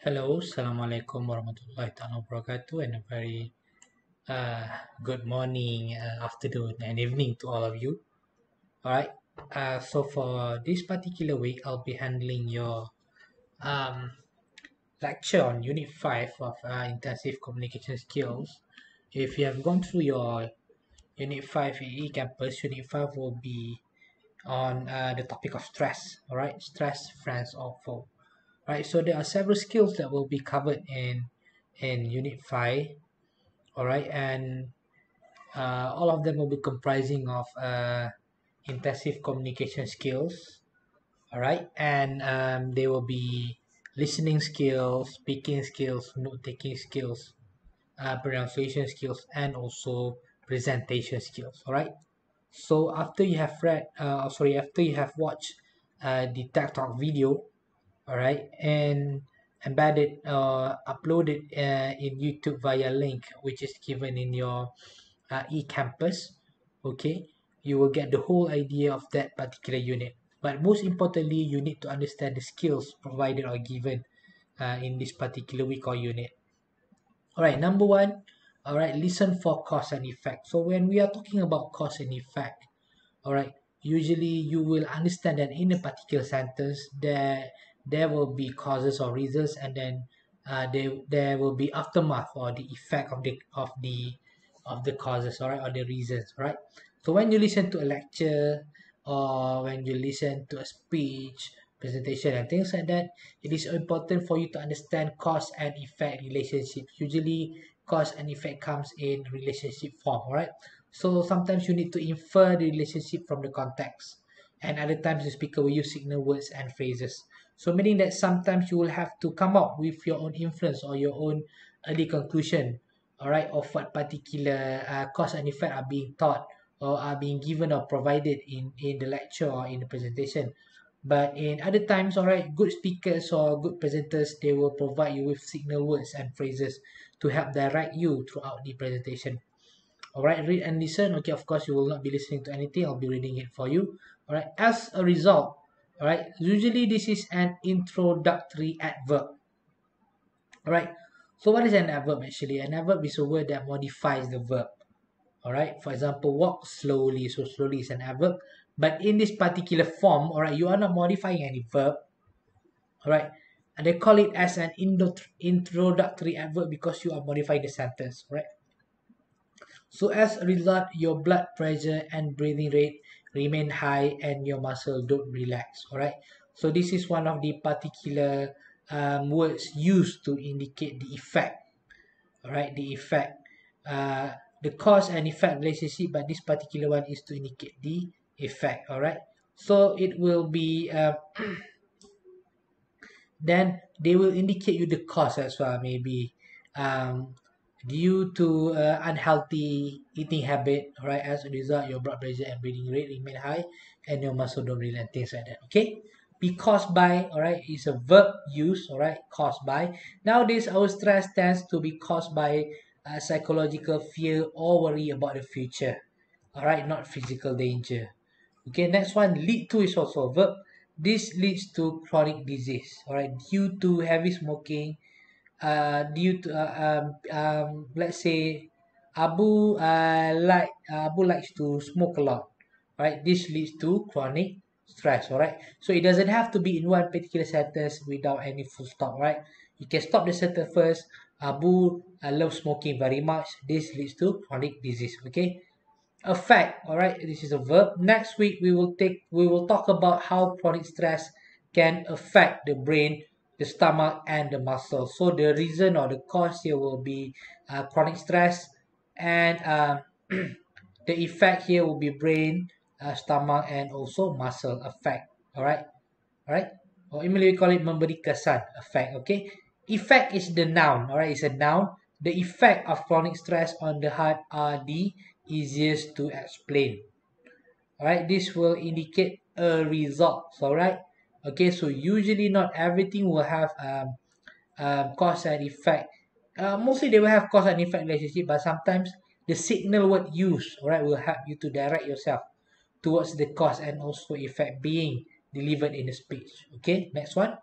Hello, Assalamualaikum warahmatullahi taala wabarakatuh, and a very uh, good morning, uh, afternoon, and evening to all of you. All right. Uh, so for this particular week, I'll be handling your um, lecture on Unit Five of uh, Intensive Communication Skills. If you have gone through your Unit Five eCampus, Unit Five will be on uh, the topic of stress. All right, stress, friends, or foe right so there are several skills that will be covered in in unit 5 all right and uh, all of them will be comprising of uh, intensive communication skills all right and um, they will be listening skills speaking skills note taking skills uh, pronunciation skills and also presentation skills all right so after you have read uh, sorry after you have watched uh, the TED talk video all right and embed it or upload it uh, in youtube via link which is given in your uh, eCampus. Okay you will get the whole idea of that particular unit. But most importantly you need to understand the skills provided or given uh, in this particular week or unit. All right number one all right listen for cause and effect. So when we are talking about cause and effect all right usually you will understand that in a particular sentence there there will be causes or reasons and then uh, there there will be aftermath or the effect of the of the of the causes all right or the reasons right so when you listen to a lecture or when you listen to a speech presentation and things like that it is important for you to understand cause and effect relationship. Usually cause and effect comes in relationship form all right so sometimes you need to infer the relationship from the context and other times the speaker will use signal words and phrases so meaning that sometimes you will have to come up with your own influence or your own early conclusion all right of what particular uh, cause and effect are being taught or are being given or provided in in the lecture or in the presentation. But in other times all right good speakers or good presenters they will provide you with signal words and phrases to help direct you throughout the presentation. All right read and listen. Okay of course you will not be listening to anything. I'll be reading it for you. All right as a result right usually this is an introductory adverb. All right so what is an adverb actually? An adverb is a word that modifies the verb. All right for example walk slowly. So slowly is an adverb. But in this particular form all right you are not modifying any verb. All right and they call it as an introductory adverb because you are modifying the sentence. Right so as a result, your blood pressure and breathing rate remain high and your muscle don't relax. Alright. So this is one of the particular um, words used to indicate the effect. Alright, the effect. Uh, the cause and effect relationship, but this particular one is to indicate the effect. Alright. So it will be uh, then they will indicate you the cause as well. Maybe um, due to uh, unhealthy eating habit right as a result your blood pressure and breathing rate remain high and your muscle don't relax things like that okay? Be caused by all right is a verb use all right caused by. Nowadays our stress tends to be caused by uh, psychological fear or worry about the future all right not physical danger okay? Next one lead to is also a verb. This leads to chronic disease all right due to heavy smoking uh, due to uh, um, um, let's say Abu uh, like uh, Abu likes to smoke a lot right? This leads to chronic stress all right so it doesn't have to be in one particular sentence without any full stop right? You can stop the sentence first. Abu uh, loves smoking very much. This leads to chronic disease okay? Affect all right this is a verb. Next week we will take we will talk about how chronic stress can affect the brain the stomach and the muscle. So the reason or the cause here will be uh, chronic stress and uh, the effect here will be brain, uh, stomach and also muscle effect. Alright? Alright? Or Malay we call it memberi kesan effect. Okay? Effect is the noun. Alright? It's a noun. The effect of chronic stress on the heart are the easiest to explain. Alright? This will indicate a result. Alright? Okay so usually not everything will have um, um, cause and effect. Uh, mostly they will have cause and effect relationship but sometimes the signal word used right will help you to direct yourself towards the cause and also effect being delivered in the speech. Okay next one.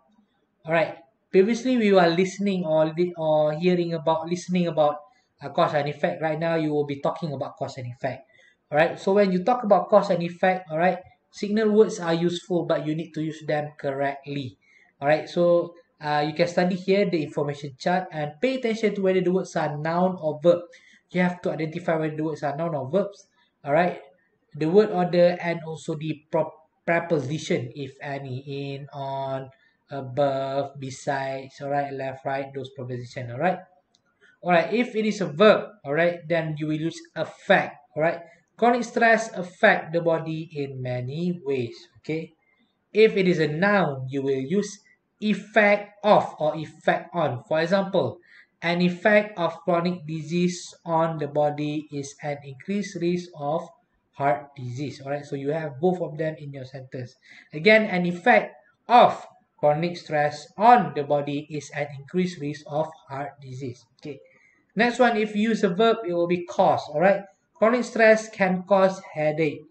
All right previously we were listening or or hearing about listening about uh, cause and effect. Right now you will be talking about cause and effect. All right so when you talk about cause and effect all right signal words are useful but you need to use them correctly all right so uh, you can study here the information chart and pay attention to whether the words are noun or verb you have to identify whether the words are noun or verbs all right the word order and also the preposition if any in on above, besides, alright, left, right, those preposition, alright. Alright, if it is a verb, alright, then you will use affect, alright. Chronic stress affect the body in many ways, okay. If it is a noun, you will use effect of or effect on. For example, an effect of chronic disease on the body is an increased risk of heart disease. Alright, so you have both of them in your sentence. Again, an effect of chronic stress on the body is an increased risk of heart disease. Okay. Next one, if you use a verb, it will be cause. All right. Chronic stress can cause headache.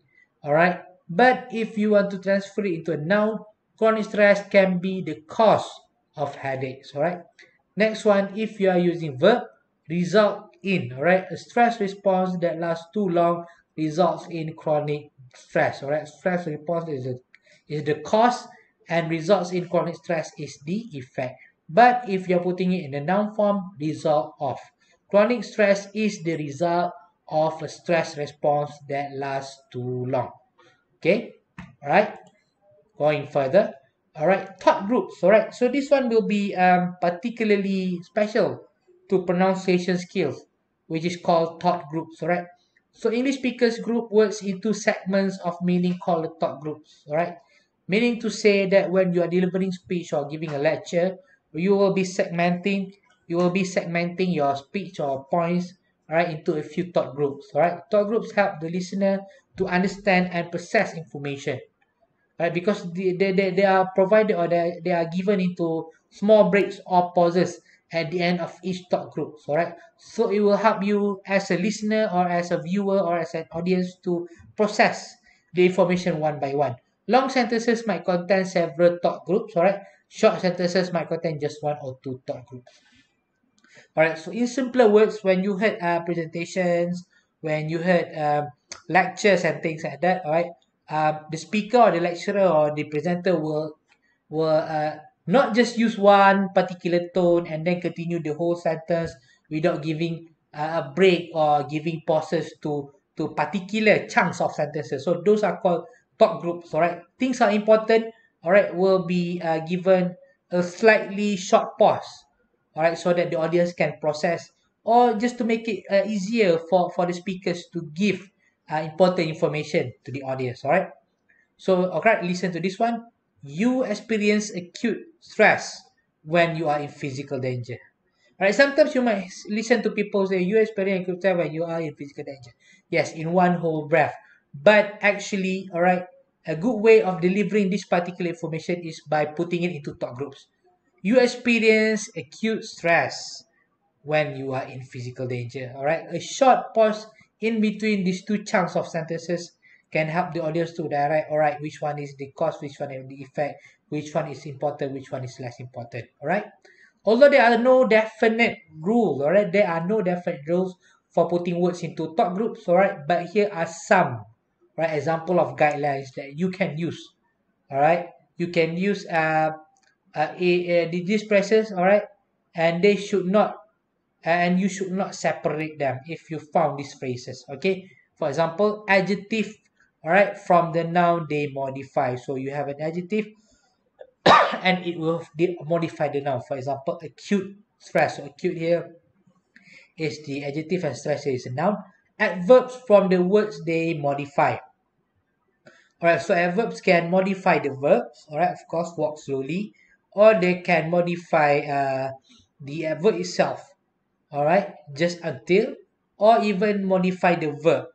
All right. But if you want to transfer it into a noun, chronic stress can be the cause of headaches. All right. Next one, if you are using verb, result in. All right. A stress response that lasts too long results in chronic stress. All right. Stress response is, a, is the cause and results in chronic stress is the effect. But if you're putting it in the noun form, result of. Chronic stress is the result of a stress response that lasts too long. Okay, all right. Going further, all right. Thought groups, all right. So this one will be um, particularly special to pronunciation skills, which is called thought groups, all right. So English speakers group words into segments of meaning called thought groups, all right meaning to say that when you are delivering speech or giving a lecture you will be segmenting you will be segmenting your speech or points right into a few thought groups all right thought groups help the listener to understand and process information right because they, they, they, are provided or they, they are given into small breaks or pauses at the end of each thought group all right so it will help you as a listener or as a viewer or as an audience to process the information one by one Long sentences might contain several thought groups, alright? Short sentences might contain just one or two thought groups. Alright, so in simpler words, when you heard uh, presentations, when you heard um, lectures and things like that, alright, um, the speaker or the lecturer or the presenter will will uh, not just use one particular tone and then continue the whole sentence without giving uh, a break or giving pauses to to particular chunks of sentences. So those are called thought groups all right things are important all right will be uh, given a slightly short pause all right so that the audience can process or just to make it uh, easier for for the speakers to give uh, important information to the audience all right so all right listen to this one. You experience acute stress when you are in physical danger. All right sometimes you might listen to people say you experience acute stress when you are in physical danger. Yes in one whole breath. But actually all right a good way of delivering this particular information is by putting it into thought groups you experience acute stress when you are in physical danger all right a short pause in between these two chunks of sentences can help the audience to direct all right which one is the cause which one is the effect which one is important which one is less important all right although there are no definite rules all right there are no definite rules for putting words into thought groups all right but here are some right example of guidelines that you can use all right you can use uh, uh a, a, these phrases all right and they should not and you should not separate them if you found these phrases okay? For example adjective all right from the noun they modify. So you have an adjective and it will modify the noun. For example acute stress. So acute here is the adjective and stress is a noun. Adverbs from the words they modify. Alright, so adverbs can modify the verbs, alright, of course, walk slowly, or they can modify uh, the adverb itself, alright, just until, or even modify the verb,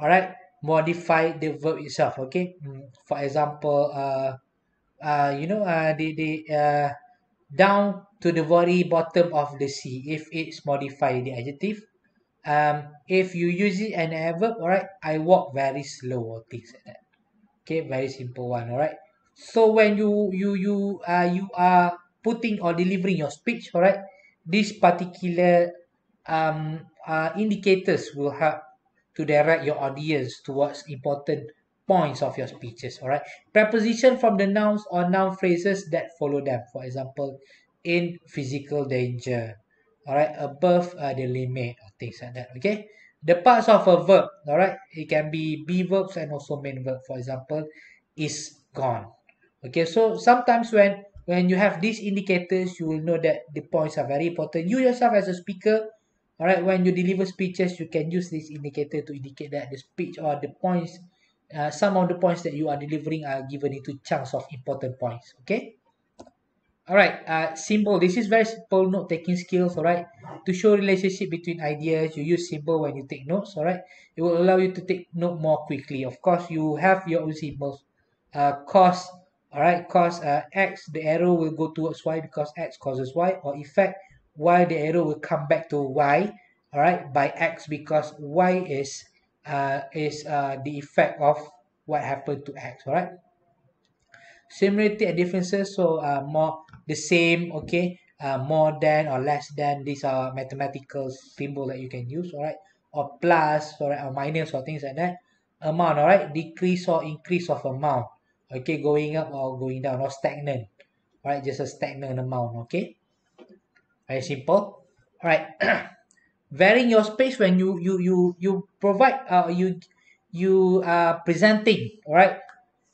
alright, modify the verb itself, okay, mm, for example, uh, uh, you know, uh, they, they, uh, down to the very bottom of the sea, if it's modify the adjective, um, if you use it an adverb, alright, I walk very slow, or things like that. Okay? Very simple one all right so when you you you uh you are putting or delivering your speech all right these particular um, uh, indicators will help to direct your audience towards important points of your speeches all right preposition from the nouns or noun phrases that follow them. For example in physical danger all right above uh, the limit or things like that okay? The parts of a verb all right it can be be verbs and also main verb. For example is gone okay so sometimes when when you have these indicators you will know that the points are very important. You yourself as a speaker all right when you deliver speeches you can use this indicator to indicate that the speech or the points uh, some of the points that you are delivering are given into chunks of important points okay? All right uh symbol this is very simple note taking skills all right to show relationship between ideas you use symbol when you take notes all right it will allow you to take note more quickly. Of course you have your own symbols. Uh cause all right cause uh, x the arrow will go towards y because x causes y or effect y the arrow will come back to y all right by x because y is uh is uh the effect of what happened to x all right similarity and differences so uh more the same okay uh more than or less than these are mathematical symbol that you can use all right or plus all right or minus or things like that. Amount all right decrease or increase of amount okay going up or going down or stagnant. Right just a stagnant amount okay? Very simple. All right varying your space when you you you you provide uh you you are presenting all right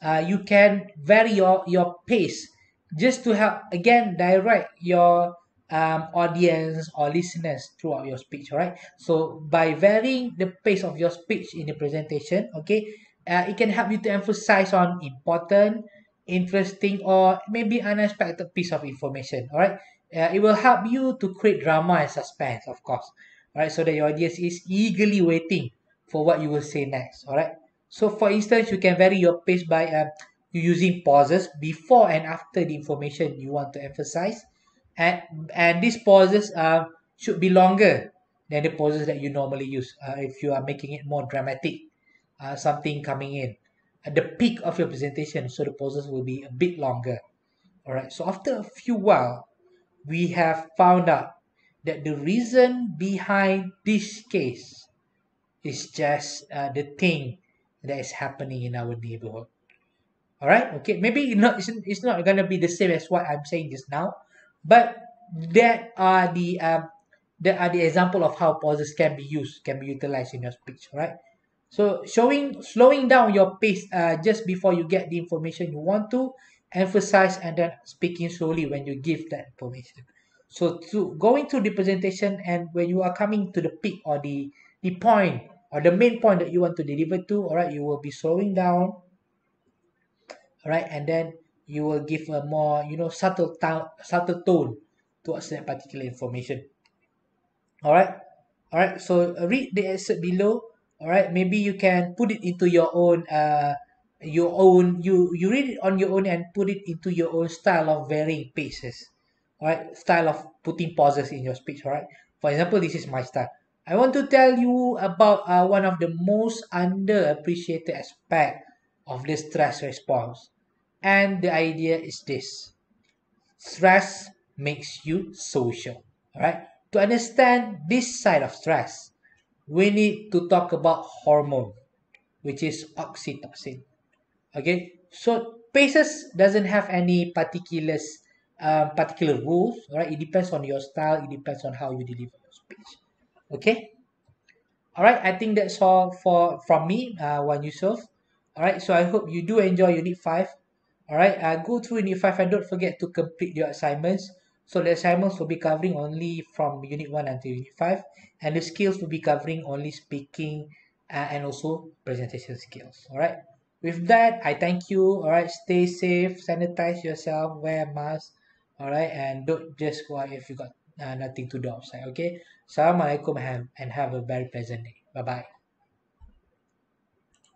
uh you can vary your your pace just to help again direct your um audience or listeners throughout your speech all right so by varying the pace of your speech in the presentation okay uh, it can help you to emphasize on important interesting or maybe unexpected piece of information all right uh, it will help you to create drama and suspense of course all right so that your audience is eagerly waiting for what you will say next all right so for instance you can vary your pace by uh, using pauses before and after the information you want to emphasize. And and these pauses uh, should be longer than the pauses that you normally use uh, if you are making it more dramatic uh, something coming in. At the peak of your presentation so the pauses will be a bit longer. All right so after a few while we have found out that the reason behind this case is just uh, the thing that is happening in our neighborhood. All right okay maybe not it's, it's not to be the same as what i'm saying just now but that are the um that are the example of how pauses can be used can be utilized in your speech all right so showing slowing down your pace uh, just before you get the information you want to emphasize and then speaking slowly when you give that information. So to going through the presentation and when you are coming to the peak or the the point or the main point that you want to deliver to all right you will be slowing down all right and then you will give a more you know subtle tone subtle tone towards that particular information. All right all right so read the excerpt below all right maybe you can put it into your own uh your own you you read it on your own and put it into your own style of varying paces. All right style of putting pauses in your speech all right for example this is my style. I want to tell you about uh, one of the most underappreciated aspect of the stress response. And the idea is this. Stress makes you social all right to understand this side of stress we need to talk about hormone which is oxytocin. Okay? So paces doesn't have any particulars um, particular rules right it depends on your style it depends on how you deliver your speech. Okay? All right i think that's all for from me uh Wan Yusof. All right so i hope you do enjoy unit 5 all right uh, go through unit 5 and don't forget to complete your assignments so the assignments will be covering only from unit 1 until unit 5 and the skills will be covering only speaking uh, and also presentation skills. All right with that i thank you. All right stay safe. Sanitize yourself. Wear mask. All right and don't just go out if you got uh, nothing to do outside. Okay? Assalamualaikum and have a very pleasant day. Bye bye